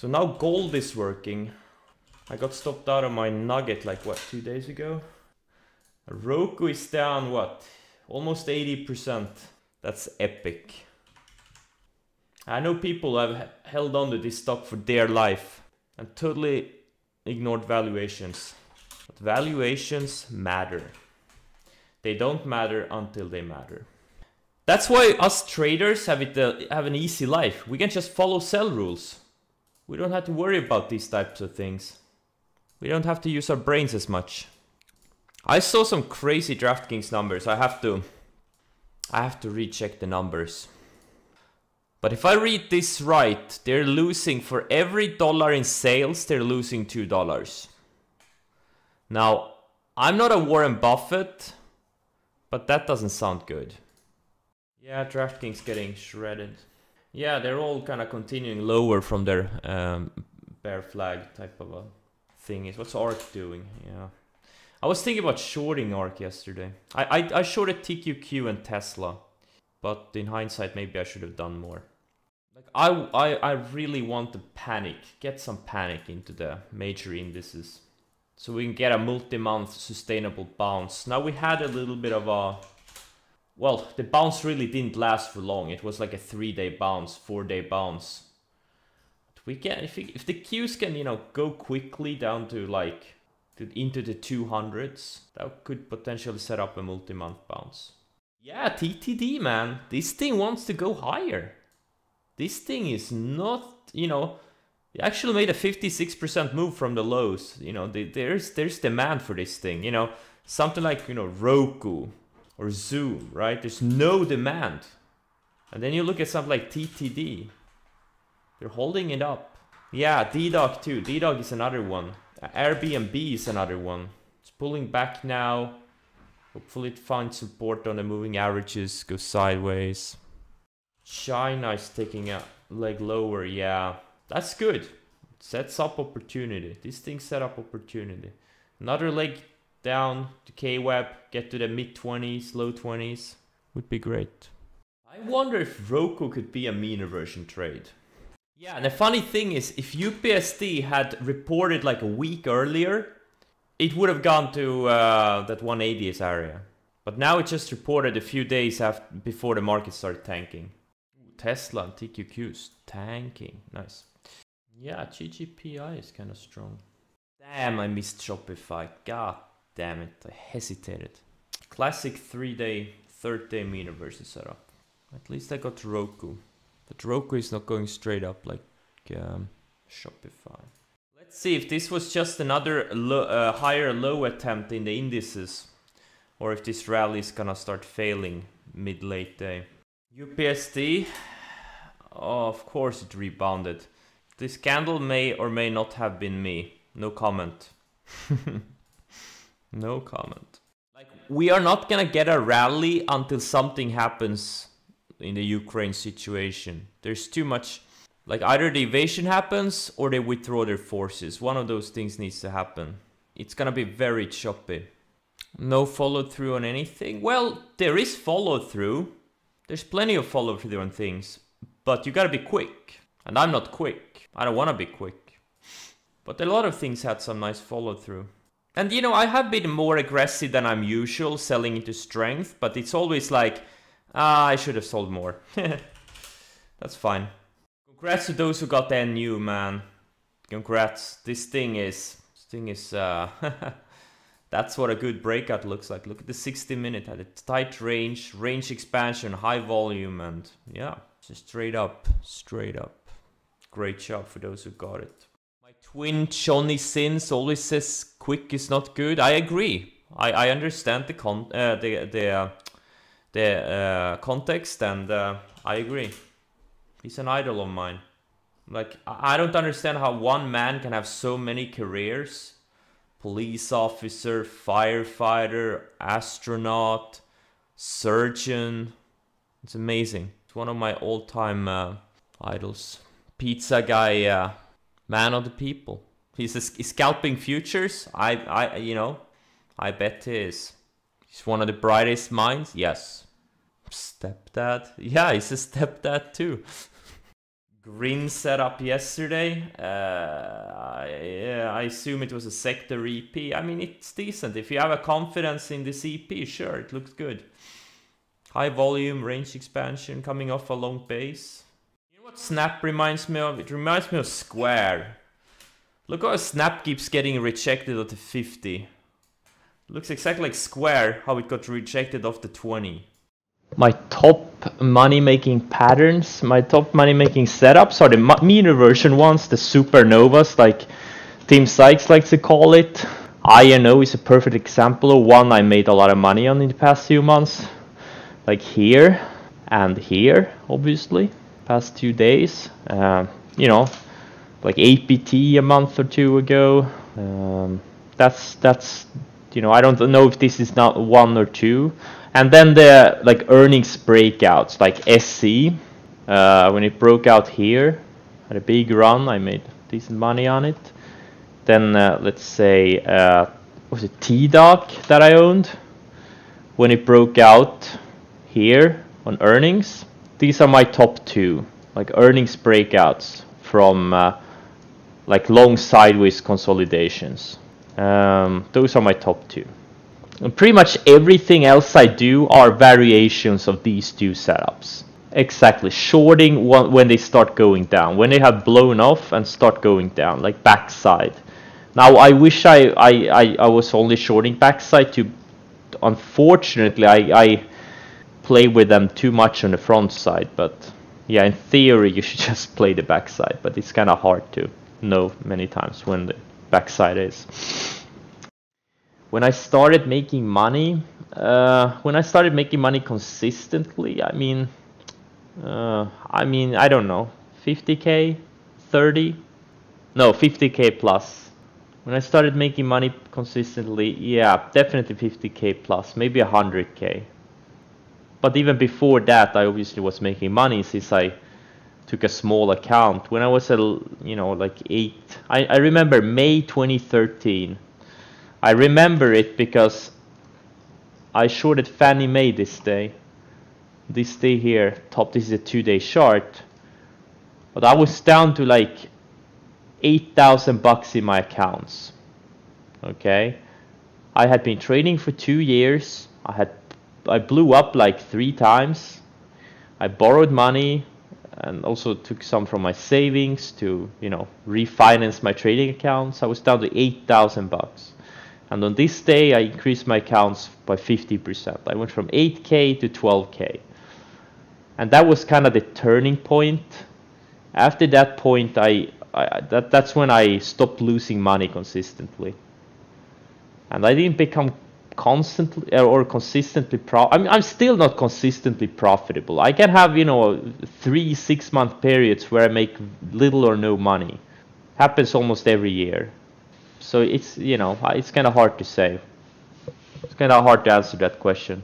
So now gold is working. I got stopped out of my nugget like what, two days ago? Roku is down what? Almost 80%. That's epic. I know people have held on to this stock for their life and totally ignored valuations. But valuations matter. They don't matter until they matter. That's why us traders have it uh, have an easy life. We can just follow sell rules. We don't have to worry about these types of things. We don't have to use our brains as much. I saw some crazy DraftKings numbers. I have to I have to recheck the numbers. But if I read this right, they're losing for every dollar in sales, they're losing $2. Now, I'm not a Warren Buffett, but that doesn't sound good. Yeah, DraftKings getting shredded. Yeah, they're all kind of continuing lower from their um, bear flag type of a thing. Is what's ARK doing? Yeah. I was thinking about shorting ARK yesterday. I, I, I shorted TQQ and Tesla. But in hindsight, maybe I should have done more. Like I, I, I really want to panic, get some panic into the major indices. So we can get a multi-month sustainable bounce. Now we had a little bit of a... Well, the bounce really didn't last for long. It was like a three-day bounce, four-day bounce. But we can, if, we, if the Qs can, you know, go quickly down to like into the 200s, that could potentially set up a multi-month bounce. Yeah, TTD, man. This thing wants to go higher. This thing is not, you know, it actually made a 56% move from the lows. You know, there's there's demand for this thing. You know, something like, you know, Roku or Zoom, right? There's no demand. And then you look at something like TTD. They're holding it up. Yeah, DDOG too. DDOG is another one. Airbnb is another one. It's pulling back now. Hopefully it finds support on the moving averages, goes sideways. China is taking a leg lower, yeah. That's good. Sets up opportunity. This thing set up opportunity. Another leg down to KWEB, get to the mid 20s, low 20s. Would be great. I wonder if Roku could be a mean reversion trade. Yeah, and the funny thing is, if UPST had reported like a week earlier, it would have gone to uh, that 180s area. But now it just reported a few days after before the market started tanking. Tesla and TQQs tanking. Nice. Yeah, GGPI is kind of strong. Damn, I missed Shopify. God damn it, I hesitated. Classic three day, third day mean reversion setup. At least I got Roku. But Roku is not going straight up like um, Shopify. Let's see if this was just another lo uh, higher low attempt in the indices or if this rally is gonna start failing mid late day. UPST, oh, of course it rebounded. This candle may or may not have been me. No comment. no comment. Like we are not gonna get a rally until something happens in the Ukraine situation. There's too much like either the invasion happens or they withdraw their forces. One of those things needs to happen. It's gonna be very choppy. No follow through on anything? Well, there is follow through. There's plenty of follow through on things, but you gotta be quick. And I'm not quick. I don't wanna be quick. But a lot of things had some nice follow through. And you know, I have been more aggressive than I'm usual selling into strength, but it's always like, ah, I should have sold more. That's fine. Congrats to those who got the NU, man. Congrats. This thing is, this thing is, uh, that's what a good breakout looks like. Look at the 60 minute, had a tight range, range expansion, high volume, and yeah, just straight up, straight up. Great job for those who got it. My twin Johnny Sins always says quick is not good. I agree. I, I understand the con uh, the the uh, the uh, context, and uh, I agree. He's an idol of mine. Like, I don't understand how one man can have so many careers. Police officer, firefighter, astronaut, surgeon. It's amazing. It's one of my all-time uh, idols. Pizza guy, uh, man of the people. He's, a, he's scalping futures. I, I, you know, I bet he is. He's one of the brightest minds. Yes. Stepdad. Yeah, he's a stepdad too. Grin setup yesterday. Uh, I, I assume it was a sector EP. I mean, it's decent. If you have a confidence in this EP, sure, it looks good. High volume, range expansion, coming off a long base. What Snap reminds me of? It reminds me of Square. Look how Snap keeps getting rejected at the 50. Looks exactly like Square, how it got rejected off the 20 my top money making patterns, my top money making setups are the mean reversion ones, the supernovas, like Tim Sykes likes to call it. INO is a perfect example of one I made a lot of money on in the past few months. Like here and here, obviously, past two days. Uh, you know, like APT a month or two ago. Um, that's that's you know I don't know if this is not one or two and then the like earnings breakouts like SC uh, when it broke out here had a big run I made decent money on it then uh, let's say uh, was it T-Doc that I owned when it broke out here on earnings these are my top two like earnings breakouts from uh, like long sideways consolidations um, those are my top two and pretty much everything else I do are variations of these two setups. Exactly, shorting when they start going down, when they have blown off and start going down, like backside. Now I wish I, I, I, I was only shorting backside to, unfortunately I, I play with them too much on the front side, but yeah, in theory you should just play the backside, but it's kind of hard to know many times when the backside is when I started making money, uh, when I started making money consistently, I mean, uh, I mean, I don't know, 50k, 30, no, 50k plus. When I started making money consistently, yeah, definitely 50k plus, maybe 100k. But even before that, I obviously was making money since I took a small account. When I was a, you know, like eight, I, I remember May 2013. I remember it because I shorted Fannie Mae this day. This day here, top, this is a two-day chart. But I was down to like 8,000 bucks in my accounts. Okay. I had been trading for two years. I had, I blew up like three times. I borrowed money and also took some from my savings to, you know, refinance my trading accounts. I was down to 8,000 bucks. And on this day, I increased my accounts by 50%. I went from 8K to 12K. And that was kind of the turning point. After that point, I, I that, that's when I stopped losing money consistently. And I didn't become constantly or consistently pro I mean, I'm still not consistently profitable. I can have, you know, three, six month periods where I make little or no money. Happens almost every year so it's you know it's kind of hard to say it's kind of hard to answer that question